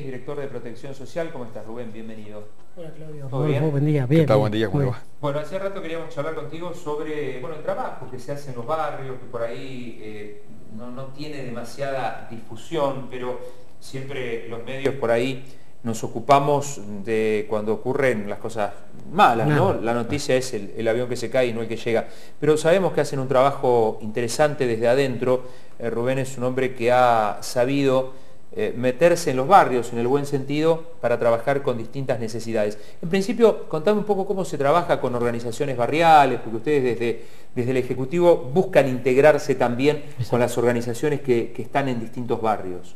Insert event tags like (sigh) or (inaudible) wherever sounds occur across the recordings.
director de Protección Social. ¿Cómo estás, Rubén? Bienvenido. Hola, Claudio. ¿Todo bien? buen día. Bien. ¿Qué tal? Buen día, ¿cómo va? Bueno, hace rato queríamos charlar contigo sobre bueno, el trabajo que se hace en los barrios, que por ahí eh, no, no tiene demasiada difusión, pero siempre los medios por ahí nos ocupamos de cuando ocurren las cosas malas, ¿no? La noticia es el, el avión que se cae y no el que llega. Pero sabemos que hacen un trabajo interesante desde adentro. Eh, Rubén es un hombre que ha sabido eh, meterse en los barrios, en el buen sentido, para trabajar con distintas necesidades. En principio, contame un poco cómo se trabaja con organizaciones barriales, porque ustedes desde, desde el Ejecutivo buscan integrarse también con las organizaciones que, que están en distintos barrios.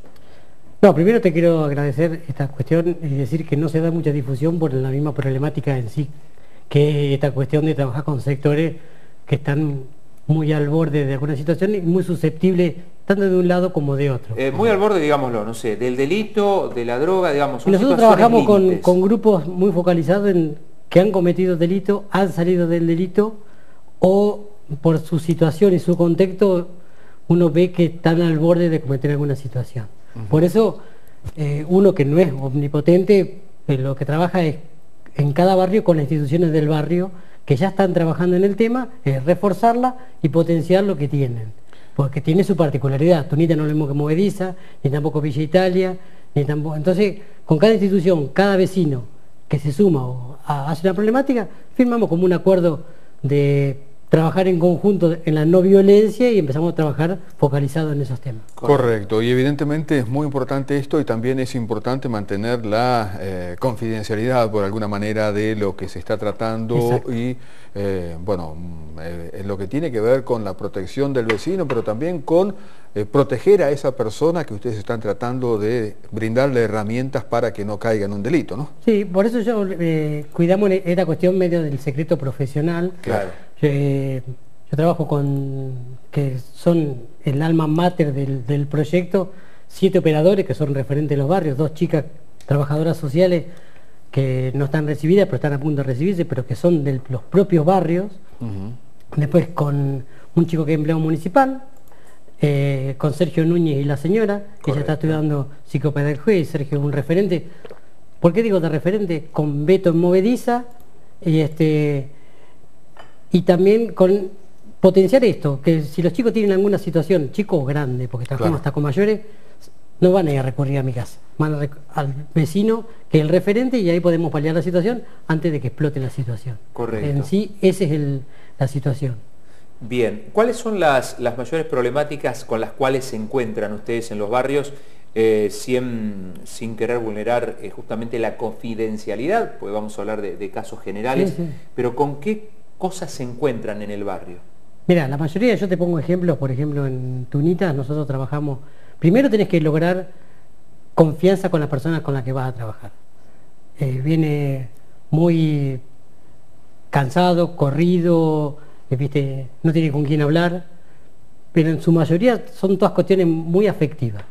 No, primero te quiero agradecer esta cuestión y decir que no se da mucha difusión por la misma problemática en sí, que esta cuestión de trabajar con sectores que están muy al borde de alguna situación y muy susceptibles tanto de un lado como de otro. Eh, muy al borde, digámoslo, no sé, del delito, de la droga, digamos. Son nosotros trabajamos con, grupos muy focalizados en que han cometido delito, han salido del delito o por su situación y su contexto uno ve que están al borde de cometer alguna situación. Por eso eh, uno que no es omnipotente, eh, lo que trabaja es en cada barrio con las instituciones del barrio que ya están trabajando en el tema, es reforzarla y potenciar lo que tienen. Porque tiene su particularidad. Tunita no es lo mismo que Movediza, ni tampoco Villa Italia, ni tampoco. Entonces, con cada institución, cada vecino que se suma o hace una problemática, firmamos como un acuerdo de trabajar en conjunto en la no violencia y empezamos a trabajar focalizado en esos temas. Correcto, y evidentemente es muy importante esto y también es importante mantener la eh, confidencialidad por alguna manera de lo que se está tratando Exacto. y eh, bueno, eh, lo que tiene que ver con la protección del vecino, pero también con eh, proteger a esa persona que ustedes están tratando de brindarle herramientas para que no caiga en un delito, ¿no? Sí, por eso yo cuidamos esta cuestión medio del secreto profesional. Claro. Eh, yo trabajo con, que son el alma mater del, del proyecto, siete operadores que son referentes de los barrios, dos chicas trabajadoras sociales que no están recibidas, pero están a punto de recibirse, pero que son de los propios barrios. Después con un chico que es empleado municipal, eh, con Sergio Núñez y la señora, que ya está estudiando psicopedagogía y Sergio es un referente. ¿Por qué digo de referente? Con Beto en Movediza y este y también con potenciar esto, que si los chicos tienen alguna situación, chicos grandes, porque trabajamos Claro. hasta con mayores, no van a ir a recurrir a mi casa, van a al vecino que es el referente y ahí podemos paliar la situación antes de que explote la situación. Correcto. En sí, esa es el- la situación. Bien, ¿cuáles son las, las mayores problemáticas con las cuales se encuentran ustedes en los barrios eh, sin, sin querer vulnerar eh, justamente la confidencialidad? Pues vamos a hablar de, de casos generales, Sí, sí. pero ¿con qué cosas se encuentran en el barrio? Mira, la mayoría, yo te pongo ejemplos, por ejemplo, en Tunitas nosotros trabajamos, primero tenés que lograr confianza con las personas con las que vas a trabajar. Eh, viene muy cansado, corrido, eh, viste, no tiene con quién hablar, pero en su mayoría son todas cuestiones muy afectivas,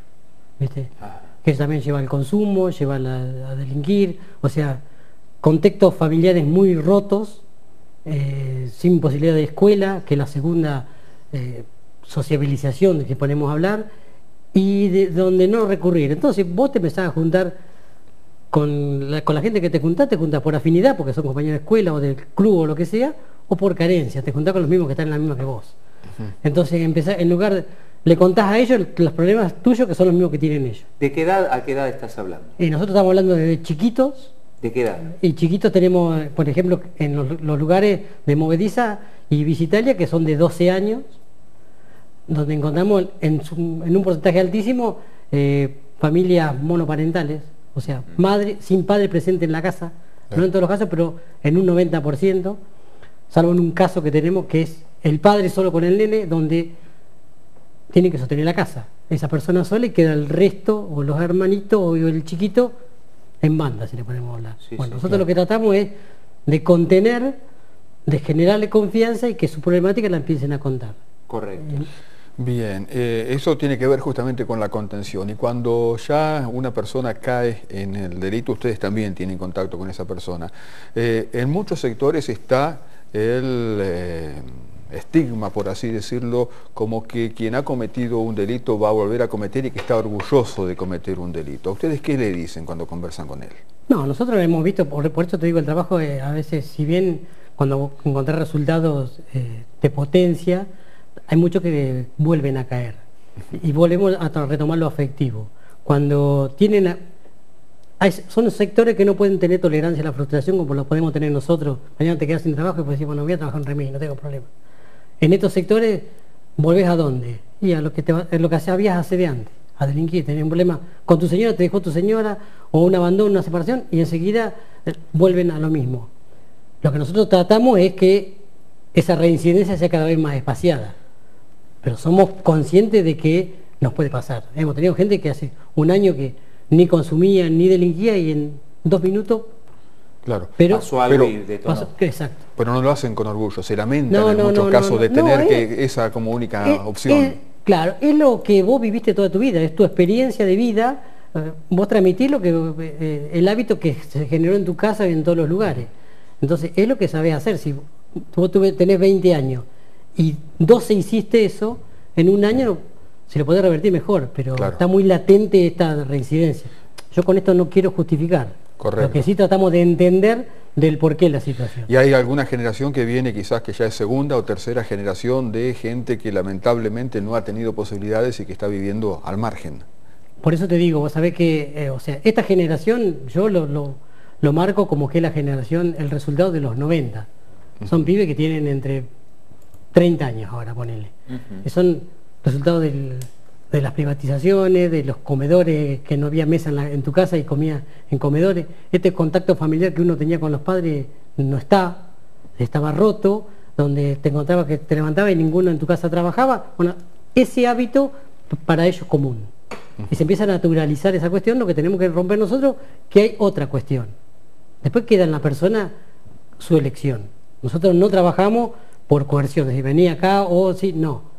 ¿viste? Ah, que eso también lleva al consumo, lleva a, a delinquir, o sea, contextos familiares muy rotos, eh, sin posibilidad de escuela, que es la segunda eh, sociabilización de que ponemos a hablar, y de donde no recurrir. Entonces vos te empezás a juntar con la, con la gente que te juntás, te juntás por afinidad, porque son compañeros de escuela o del club o lo que sea, o por carencia, te juntás con los mismos que están en la misma que vos. Entonces empezás, en lugar de, le contás a ellos los problemas tuyos que son los mismos que tienen ellos. ¿De qué edad a qué edad estás hablando? Y nosotros estamos hablando desde chiquitos, ¿De qué edad? y chiquitos tenemos, eh, por ejemplo, en los, los lugares de Movediza y Visitalia, que son de 12 años, donde encontramos en, su- en un porcentaje altísimo eh, familias monoparentales, o sea, madre sin padre presente en la casa, no en todos los casos, pero en un 90%, salvo en un caso que tenemos que es el padre solo con el nene, donde tiene que sostener la casa. Esa persona sola y queda el resto, o los hermanitos, o el chiquito, en banda, si le ponemos a hablar. Sí, bueno, sí, nosotros claro. lo que tratamos es de contener, de generarle confianza y que su problemática la empiecen a contar. Correcto. Bien, eh, eso tiene que ver justamente con la contención y cuando ya una persona cae en el delito, ustedes también tienen contacto con esa persona. Eh, en muchos sectores está el, eh, estigma, por así decirlo, como que quien ha cometido un delito va a volver a cometer y que está orgulloso de cometer un delito. ¿A ustedes qué le dicen cuando conversan con él? No, nosotros hemos visto, por, eso te digo, el trabajo eh, a veces, si bien cuando encontrás resultados eh, de potencia, hay muchos que vuelven a caer. Y volvemos a retomar lo afectivo. Cuando tienen son sectores que no pueden tener tolerancia a la frustración como lo podemos tener nosotros. Mañana te quedas sin trabajo y puedes decir, bueno, voy a trabajar en remis, no tengo problema. En estos sectores, ¿volvés a dónde? Y a lo que, te, lo que habías hace de antes, a delinquir, tener un problema con tu señora, te dejó tu señora, o un abandono, una separación, y enseguida eh, vuelven a lo mismo. Lo que nosotros tratamos es que esa reincidencia sea cada vez más espaciada. Pero somos conscientes de que nos puede pasar. Hemos tenido gente que hace un año que ni consumía ni delinquía y en dos minutos Claro. Pero, pasó algo exacto. Pero no lo hacen con orgullo, se lamentan en muchos casos de tener que esa como única opción. claro, es lo que vos viviste toda tu vida, es tu experiencia de vida, eh, vos transmitís lo que eh, el hábito que se generó en tu casa y en todos los lugares. Entonces, es lo que sabés hacer. Si vos tenés 20 años y 12 hiciste eso, en un año se lo puede revertir mejor, pero está muy latente esta reincidencia. Yo con esto no quiero justificar. Correcto. Lo que sí tratamos de entender del porqué la situación. ¿Y hay alguna generación que viene quizás que ya es segunda o tercera generación de gente que lamentablemente no ha tenido posibilidades y que está viviendo al margen? Por eso te digo, vos sabés que, eh, o sea, esta generación yo lo, lo, marco como que es la generación, el resultado de los 90. Son pibes que tienen entre 30 años ahora, ponele. Son resultado de las privatizaciones, de los comedores, que no había mesa en, tu casa y comía en comedores. Este contacto familiar que uno tenía con los padres no está, estaba roto, donde te encontraba que te levantaba y ninguno en tu casa trabajaba. Bueno, ese hábito para ellos común. Y se empieza a naturalizar esa cuestión, lo que tenemos que romper nosotros, que hay otra cuestión. Después queda en la persona su elección. Nosotros no trabajamos por coerción, si venía acá o si no.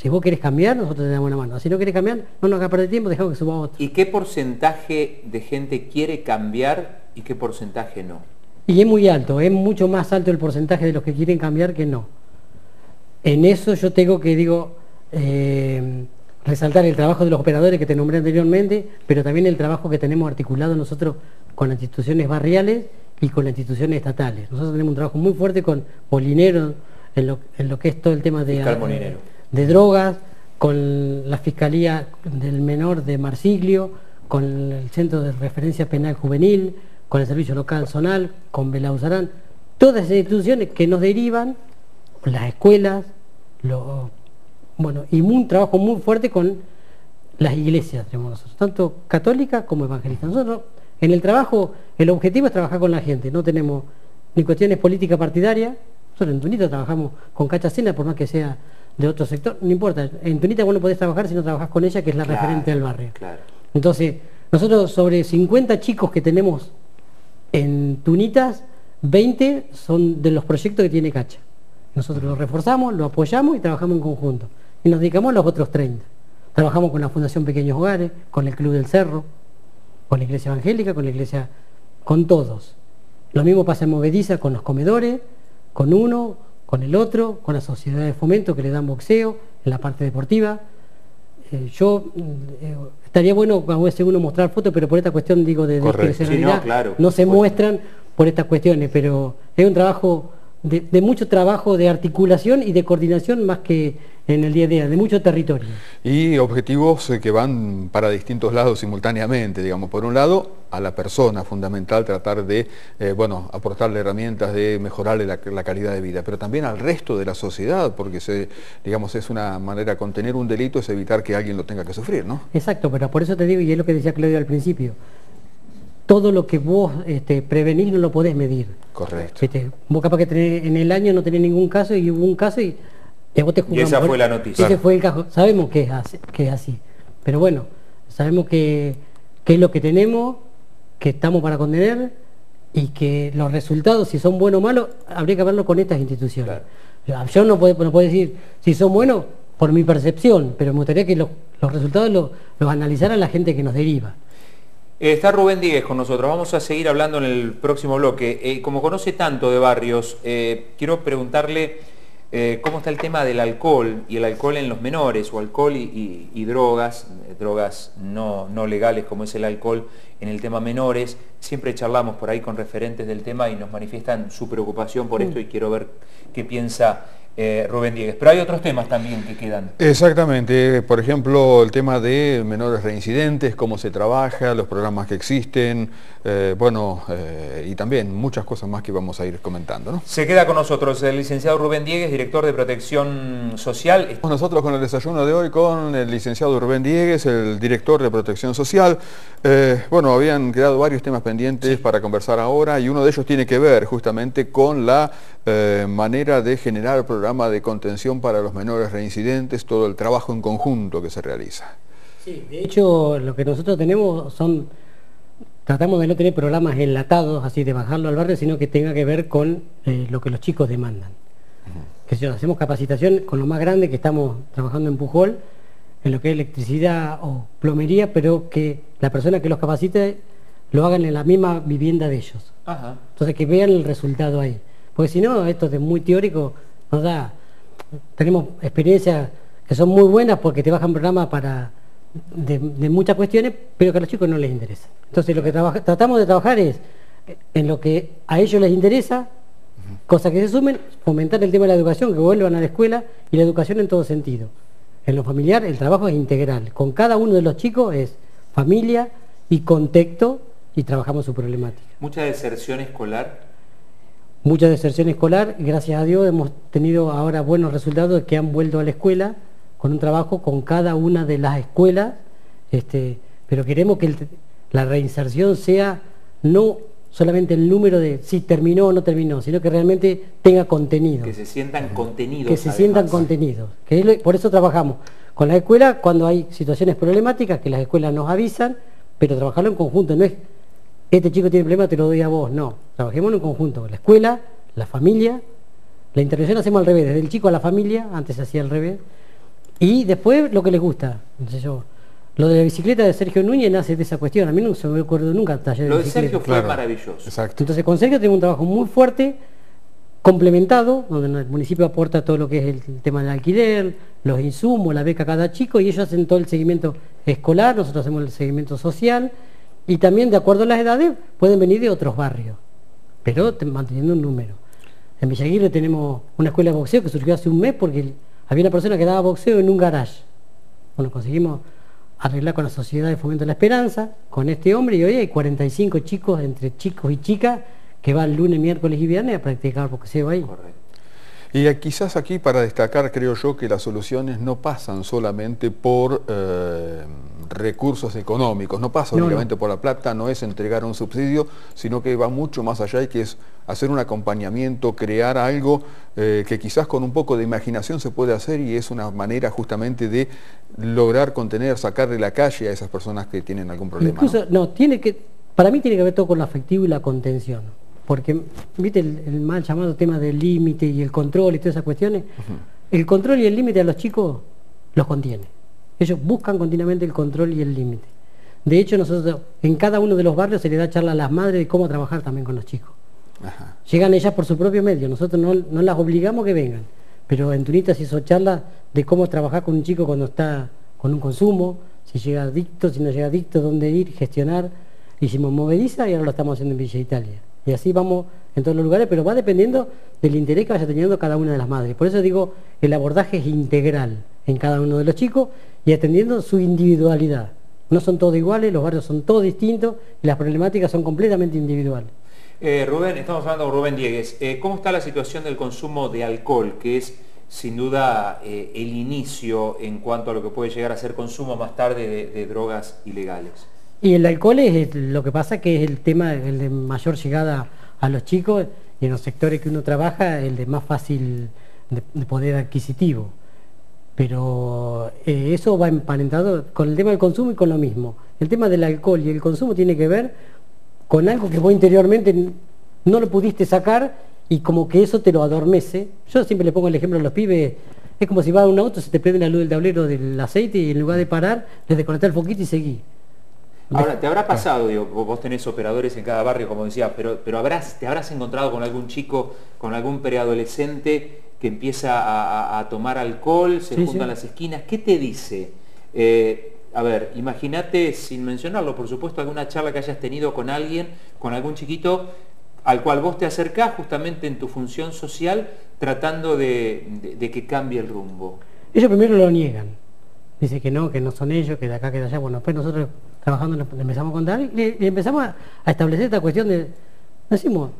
Si vos querés cambiar, nosotros te damos una mano. Si no querés cambiar, no nos haga perder tiempo, dejamos que suba otro. ¿Y qué porcentaje de gente quiere cambiar y qué porcentaje no? Y es muy alto, es mucho más alto el porcentaje de los que quieren cambiar que no. En eso yo tengo que, digo, eh, resaltar el trabajo de los operadores que te nombré anteriormente, pero también el trabajo que tenemos articulado nosotros con las instituciones barriales y con las instituciones estatales. Nosotros tenemos un trabajo muy fuerte con Molinero en lo, en lo que es todo el tema de de drogas, con la Fiscalía del Menor de Marsiglio, con el Centro de Referencia Penal Juvenil, con el Servicio Local Zonal, con Belauzarán, todas esas instituciones que nos derivan, las escuelas, lo, bueno, y un trabajo muy fuerte con las iglesias, tenemos nosotros, tanto católicas como evangelistas. Nosotros, en el trabajo, el objetivo es trabajar con la gente, no tenemos ni cuestiones políticas partidarias, nosotros en Tunito trabajamos con Cachacena, por más que sea de otro sector, no importa. En Tunita vos no podés trabajar si no trabajas con ella, que es la referente del barrio. Entonces, nosotros sobre 50 chicos que tenemos en Tunitas, 20 son de los proyectos que tiene Cacha. Nosotros lo reforzamos, lo apoyamos y trabajamos en conjunto. Y nos dedicamos a los otros 30. Trabajamos con la Fundación Pequeños Hogares, con el Club del Cerro, con la Iglesia Evangélica, con la Iglesia, con todos. Lo mismo pasa en Movediza con los comedores, con uno, con el otro, con la sociedad de fomento que le dan boxeo en la parte deportiva. Eh, yo mm, eh, estaría bueno a veces uno mostrar fotos, pero por esta cuestión digo de, de no, se muestran por estas cuestiones, pero es un trabajo de, mucho trabajo de articulación y de coordinación más que en el día a día, de mucho territorio. Y objetivos eh, que van para distintos lados simultáneamente, digamos, por un lado a la persona, fundamental tratar de, eh, bueno, aportarle herramientas de mejorarle la, calidad de vida, pero también al resto de la sociedad, porque se, digamos, es una manera, contener un delito es evitar que alguien lo tenga que sufrir, ¿no? Exacto, pero por eso te digo, y es lo que decía Claudio al principio, todo lo que vos este, prevenís no lo podés medir. Correcto. Este, vos capaz que en el año no tenés ningún caso y hubo un caso y, vos te Y esa fue la noticia. Ese fue el caso. Sabemos que es, así, que es así. Pero bueno, sabemos que, es lo que tenemos, que estamos para condenar y que los resultados, si son buenos o malos, habría que verlo con estas instituciones. Yo no puedo, no puedo decir si son buenos por mi percepción, pero me gustaría que los, resultados los, los analizara la gente que nos deriva. Eh, está Rubén Díez con nosotros, vamos a seguir hablando en el próximo bloque. Eh, como conoce tanto de barrios, eh, quiero preguntarle eh, cómo está el tema del alcohol y el alcohol en los menores, o alcohol y, drogas, drogas no, no, legales como es el alcohol en el tema menores. Siempre charlamos por ahí con referentes del tema y nos manifiestan su preocupación por esto y quiero ver qué piensa eh, Rubén Diegues. Pero hay otros temas también que quedan. Exactamente, por ejemplo, el tema de menores reincidentes, cómo se trabaja, los programas que existen, eh, bueno, eh, y también muchas cosas más que vamos a ir comentando. Se queda con nosotros el licenciado Rubén Diegues, director de Protección Social. Nosotros con el desayuno de hoy con el licenciado Rubén Diegues, el director de Protección Social. bueno, habían quedado varios temas pendientes para conversar ahora y uno de ellos tiene que ver justamente con la manera de generar programa de contención para los menores reincidentes, todo el trabajo en conjunto que se realiza. Sí, de hecho lo que nosotros tenemos son, tratamos de no tener programas enlatados, así de bajarlo al barrio, sino que tenga que ver con eh, lo que los chicos demandan. Que si hacemos capacitación con lo más grande que estamos trabajando en Pujol, en lo que es electricidad o plomería, pero que la persona que los capacite lo hagan en la misma vivienda de ellos. Entonces que vean el resultado ahí. Porque si no, esto es muy teórico, da, tenemos experiencias que son muy buenas porque te bajan programas para de, muchas cuestiones, pero que a los chicos no les interesa. Entonces lo que tratamos de trabajar es en lo que a ellos les interesa, cosas que se sumen, fomentar el tema de la educación, que vuelvan a la escuela y la educación en todo sentido. En lo familiar el trabajo es integral. Con cada uno de los chicos es familia y contexto y trabajamos su problemática. ¿Mucha deserción escolar? Mucha deserción escolar. Gracias a Dios hemos tenido ahora buenos resultados de que han vuelto a la escuela con un trabajo con cada una de las escuelas, este, pero queremos que la reinserción sea no solamente el número de si terminó o no terminó, sino que realmente tenga contenido. Que se sientan contenidos. Que se sientan contenidos. Que por eso trabajamos con la escuela cuando hay situaciones problemáticas, que las escuelas nos avisan, pero trabajarlo en conjunto, no es este chico tiene problema, te lo doy a vos. No, trabajemos en conjunto. La escuela, la familia, la intervención hacemos al revés, desde el chico a la familia, antes se hacía al revés, y después lo que les gusta. Entonces yo, lo de la bicicleta de Sergio Núñez nace de esa cuestión. A mí no se me acuerdo nunca taller de Lo de Sergio fue maravilloso. Exacto. Entonces con Sergio tenemos un trabajo muy fuerte, complementado, donde el municipio aporta todo lo que es el tema del alquiler, los insumos, la beca a cada chico, y ellos hacen todo el seguimiento escolar, nosotros hacemos el seguimiento social, y también, de acuerdo a las edades, pueden venir de otros barrios, pero manteniendo un número. En Villaguirre tenemos una escuela de boxeo que surgió hace un mes porque había una persona que daba boxeo en un garage. Bueno, conseguimos arreglar con la Sociedad de Fomento de la Esperanza, con este hombre, y hoy hay 45 chicos, entre chicos y chicas, que van lunes, miércoles y viernes a practicar boxeo ahí. Correcto. Y quizás aquí para destacar, creo yo, que las soluciones no pasan solamente por eh, recursos económicos, no pasa únicamente por la plata, no es entregar un subsidio, sino que va mucho más allá y que es hacer un acompañamiento, crear algo eh, que quizás con un poco de imaginación se puede hacer y es una manera justamente de lograr contener, sacar de la calle a esas personas que tienen algún problema. Incluso, no, tiene que, para mí tiene que ver todo con lo afectivo y la contención porque, viste, el, mal llamado tema del límite y el control y todas esas cuestiones, el control y el límite a los chicos los contiene. Ellos buscan continuamente el control y el límite. De hecho, nosotros en cada uno de los barrios se le da charla a las madres de cómo trabajar también con los chicos. Llegan ellas por su propio medio, nosotros no, las obligamos que vengan, pero en Tunita se hizo charla de cómo trabajar con un chico cuando está con un consumo, si llega adicto, si no llega adicto, dónde ir, gestionar. Hicimos movediza y ahora lo estamos haciendo en Villa Italia. Y así vamos en todos los lugares, pero va dependiendo del interés que vaya teniendo cada una de las madres. Por eso digo, el abordaje es integral en cada uno de los chicos y atendiendo su individualidad. No son todos iguales, los barrios son todos distintos y las problemáticas son completamente individuales. Eh, Rubén, estamos hablando con Rubén Diegues. Eh, ¿Cómo está la situación del consumo de alcohol, que es sin duda eh, el inicio en cuanto a lo que puede llegar a ser consumo más tarde de drogas ilegales? Y el alcohol es lo que pasa que es el tema el de mayor llegada a los chicos y en los sectores que uno trabaja el de más fácil de, poder adquisitivo. Pero eh, eso va emparentado con el tema del consumo y con lo mismo. El tema del alcohol y el consumo tiene que ver con algo que vos interiormente no lo pudiste sacar y como que eso te lo adormece. Yo siempre le pongo el ejemplo a los pibes, es como si va a un auto, se te prende la luz del tablero del aceite y en lugar de parar, le desconectar el foquito y seguí. Ahora, te habrá pasado, digo, vos tenés operadores en cada barrio, como decía, pero, pero te habrás encontrado con algún chico, con algún preadolescente que empieza a, tomar alcohol, se juntan las esquinas. ¿Qué te dice? Eh, a ver, imagínate, sin mencionarlo, por supuesto, alguna charla que hayas tenido con alguien, con algún chiquito al cual vos te acercás justamente en tu función social tratando de, que cambie el rumbo. Ellos primero lo niegan. Dice que no, que no son ellos, que de acá, que de allá. Bueno, después nosotros trabajando le empezamos a contar y, empezamos a, establecer esta cuestión de, decimos,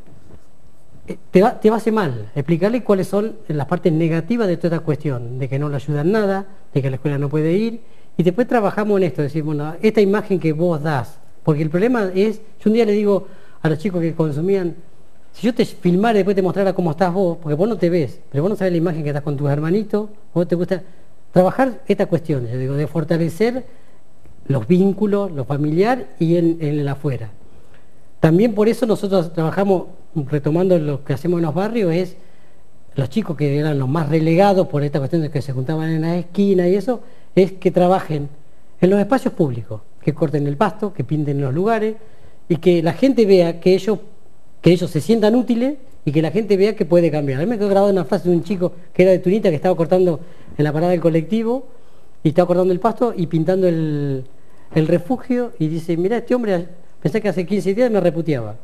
te va, te va a hacer mal, explicarle cuáles son las partes negativas de toda esta cuestión, de que no le ayudan nada, de que la escuela no puede ir, y después trabajamos en esto, decir, bueno, esta imagen que vos das, porque el problema es, yo un día le digo a los chicos que consumían, si yo te filmara y después te mostrara cómo estás vos, porque vos no te ves, pero vos no sabes la imagen que estás con tus hermanitos, vos te gusta trabajar esta cuestión, yo digo, de fortalecer los vínculos, lo familiar y en, el afuera. También por eso nosotros trabajamos, retomando lo que hacemos en los barrios, es los chicos que eran los más relegados por esta cuestión de que se juntaban en la esquina y eso, es que trabajen en los espacios públicos, que corten el pasto, que pinten los lugares y que la gente vea que ellos, que ellos se sientan útiles y que la gente vea que puede cambiar. A mí me quedó grabada una frase de un chico que era de Tunita que estaba cortando en la parada del colectivo y estaba cortando el pasto y pintando el, refugio y dice, mira, este hombre pensé que hace 15 días me reputeaba.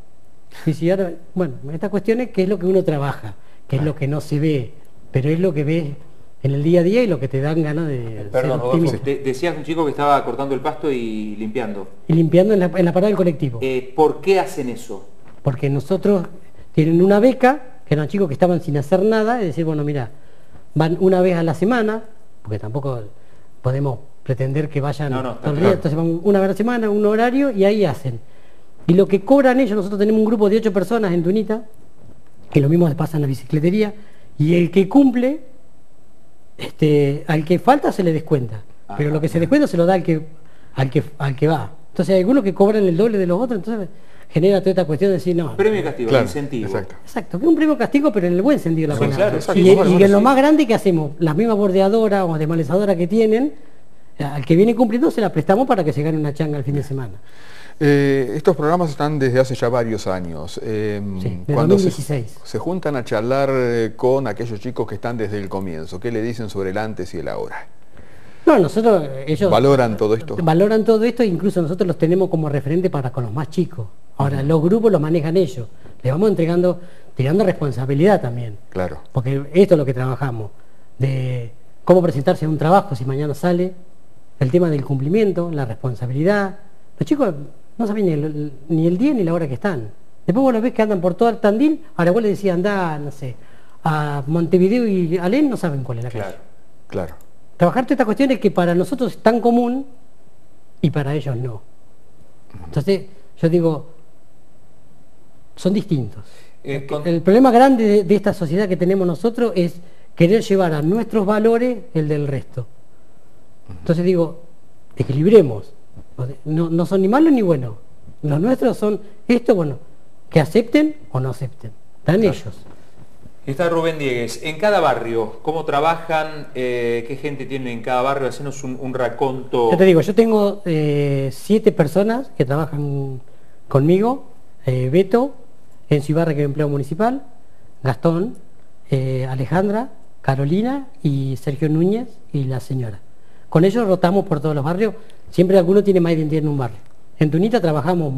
Ahora, bueno, esta cuestión es que es lo que uno trabaja, que es lo que no se ve, pero es lo que ve en el día a día y lo que te dan ganas de... Perdón, decías un chico que estaba cortando el pasto y limpiando. Y limpiando en la, parada del colectivo. Eh, ¿Por qué hacen eso? Porque nosotros tienen una beca, que eran chicos que estaban sin hacer nada, y decir, bueno, mira, van una vez a la semana, porque tampoco podemos pretender que vayan todo el día, entonces van una vez a la semana, un horario, y ahí hacen. Y lo que cobran ellos, nosotros tenemos un grupo de ocho personas en Tunita, que lo mismo pasa en la bicicletería, y el que cumple este, al que falta se le descuenta, pero lo que se descuenta se lo da al que, al que, al que va. Entonces hay algunos que cobran el doble de los otros, entonces genera toda esta cuestión de decir no. Premio castigo, incentivo. Exacto. que es un premio castigo, pero en el buen sentido de la palabra. y, en lo más grande que hacemos, las mismas bordeadoras o desmalezadoras que tienen, al que viene cumpliendo se la prestamos para que se gane una changa el fin de semana. Eh, estos programas están desde hace ya varios años. Eh, cuando Se, juntan a charlar eh, con aquellos chicos que están desde el comienzo, ¿qué le dicen sobre el antes y el ahora? No, nosotros, ellos... ¿Valoran todo esto? Valoran todo esto e incluso nosotros los tenemos como referente para con los más chicos. Ahora, los grupos los manejan ellos. Les vamos entregando, tirando responsabilidad también. Claro. Porque esto es lo que trabajamos. De cómo presentarse en un trabajo si mañana sale, el tema del cumplimiento, la responsabilidad. Los chicos no saben ni el, día ni la hora que están. Después vos los ves que andan por todo el Tandil, ahora vos le decía anda, no sé, a Montevideo y Alén, no saben cuál es la claro, calle. Claro. Trabajar todas estas cuestiones que para nosotros es tan común y para ellos no. Entonces, yo digo, son distintos. Eh, el problema grande de, esta sociedad que tenemos nosotros es querer llevar a nuestros valores el del resto. Entonces digo, equilibremos. No, son ni malos ni buenos. Los nuestros son esto, bueno, que acepten o no acepten. Están ellos. Está Rubén Diegues. En cada barrio, ¿cómo trabajan? Eh, ¿Qué gente tiene en cada barrio? Hacenos un, raconto. Ya te digo, yo tengo eh, siete personas que trabajan conmigo. Eh, Beto, en Cibarra, que es empleo municipal. Gastón, Alejandra, Carolina y Sergio Núñez y la señora. Con ellos rotamos por todos los barrios. Siempre alguno tiene más identidad en un barrio. En Tunita trabajamos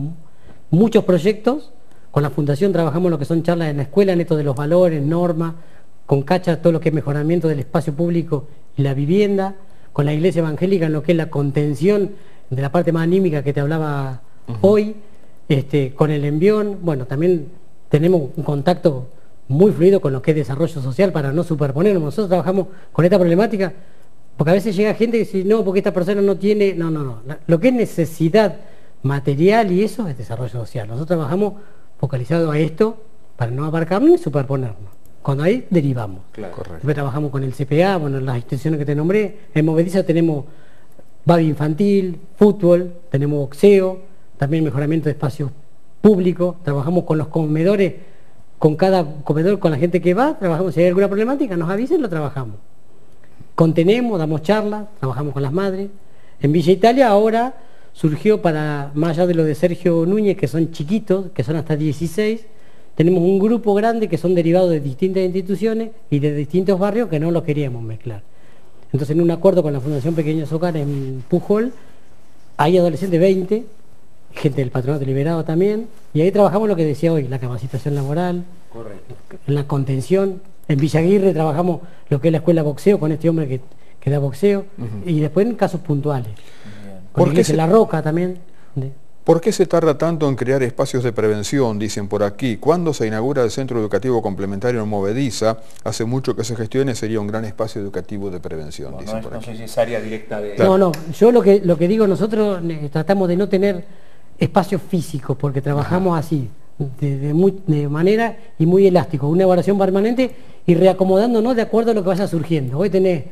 muchos proyectos, con la fundación trabajamos lo que son charlas en la escuela, en esto de los valores, normas, con Cacha todo lo que es mejoramiento del espacio público y la vivienda, con la iglesia evangélica en lo que es la contención de la parte más anímica que te hablaba hoy, este, con el envión, bueno, también tenemos un contacto muy fluido con lo que es desarrollo social para no superponernos. Nosotros trabajamos con esta problemática porque a veces llega gente y dice, no, porque esta persona no tiene... No, no, no. Lo que es necesidad material y eso es desarrollo social. Nosotros trabajamos focalizado a esto para no abarcarnos ni superponernos. Cuando ahí derivamos. Claro. Después trabajamos con el CPA, bueno, las instituciones que te nombré. En Movediza tenemos babi infantil, fútbol, tenemos boxeo, también mejoramiento de espacios públicos. Trabajamos con los comedores, con cada comedor, con la gente que va, trabajamos. Si hay alguna problemática, nos avisen, lo trabajamos contenemos, damos charlas, trabajamos con las madres. En Villa Italia ahora surgió para, más allá de lo de Sergio Núñez, que son chiquitos, que son hasta 16, tenemos un grupo grande que son derivados de distintas instituciones y de distintos barrios que no los queríamos mezclar. Entonces, en un acuerdo con la Fundación Pequeños Hogar en Pujol, hay adolescentes 20, gente del patronato liberado también, y ahí trabajamos lo que decía hoy, la capacitación laboral, Correcto. la contención. En Villaguirre trabajamos lo que es la escuela de boxeo con este hombre que, que da boxeo, y después en casos puntuales. Bien. Con ¿Por la qué iglesia se- La Roca también. de- ¿Por qué se tarda tanto en crear espacios de prevención? Dicen por aquí. ¿Cuándo se inaugura el Centro Educativo Complementario en Movediza? Hace mucho que se gestione, sería un gran espacio educativo de prevención, No, es, por no aquí. sé si es área directa de... No, no, yo lo que, lo que digo, nosotros eh, tratamos de no tener espacios físicos porque trabajamos así, de, de muy- de manera y muy elástico, una evaluación permanente y reacomodándonos de acuerdo a lo que vaya surgiendo. Hoy tenés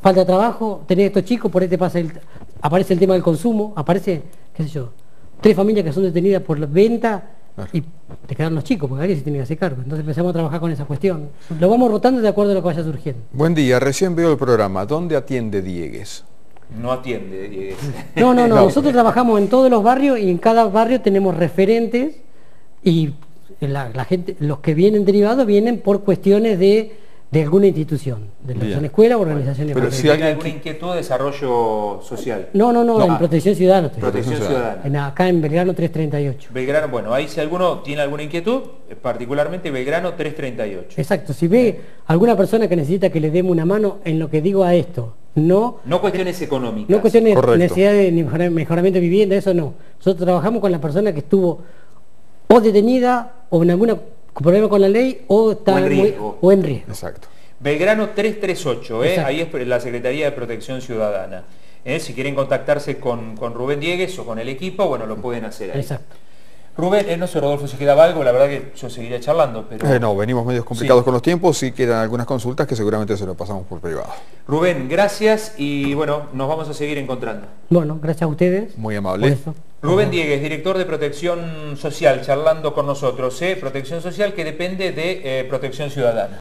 falta de trabajo, tenés estos chicos, por ahí te pasa el, aparece el tema del consumo, aparece, qué sé yo, tres familias que son detenidas por la venta Claro. y te quedan los chicos, porque alguien se tiene que hacer cargo. Entonces empezamos a trabajar con esa cuestión. Lo vamos rotando de acuerdo a lo que vaya surgiendo. Buen día, recién veo el programa. ¿Dónde atiende Diegues? No atiende, Diego. No, no, no, (laughs) No. nosotros trabajamos en todos los barrios y en cada barrio tenemos referentes y la, la gente, los que vienen derivados vienen por cuestiones de, de alguna institución, de la Bien. escuela o organizaciones. Pero si ¿Tiene alguien alguna qui- inquietud de desarrollo social? No, no, no, No, en ah, protección ciudadana. estoy. Protección ciudadana. En- acá en Belgrano 338. Belgrano, bueno, ahí si alguno tiene alguna inquietud, eh, particularmente Belgrano 338. Exacto, si ve alguna persona que necesita que le demos una mano en lo que digo a esto, no No cuestiones económicas. No cuestiones Correcto. necesidad de mejoramiento de vivienda, eso no. Nosotros trabajamos con la persona que estuvo o detenida o en algún problema con la ley o está O en muy- riesgo. o en riesgo. Exacto. Belgrano 338, ¿eh? Ahí es la Secretaría de Protección Ciudadana. ¿eh? Si quieren contactarse con, con Rubén Diegues o con el equipo, bueno, lo pueden hacer ahí. Exacto. Rubén, eh, no sé, Rodolfo, si quedaba algo, la verdad que yo seguiría charlando, pero... Eh, no, venimos medios complicados Sí. con los tiempos, sí quedan algunas consultas que seguramente se lo pasamos por privado. Rubén, gracias y bueno, nos vamos a seguir encontrando. Bueno, gracias a ustedes. Muy amable. Rubén Diegues, director de Protección Social, charlando con nosotros, ¿eh? Protección Social que depende de eh, Protección Ciudadana.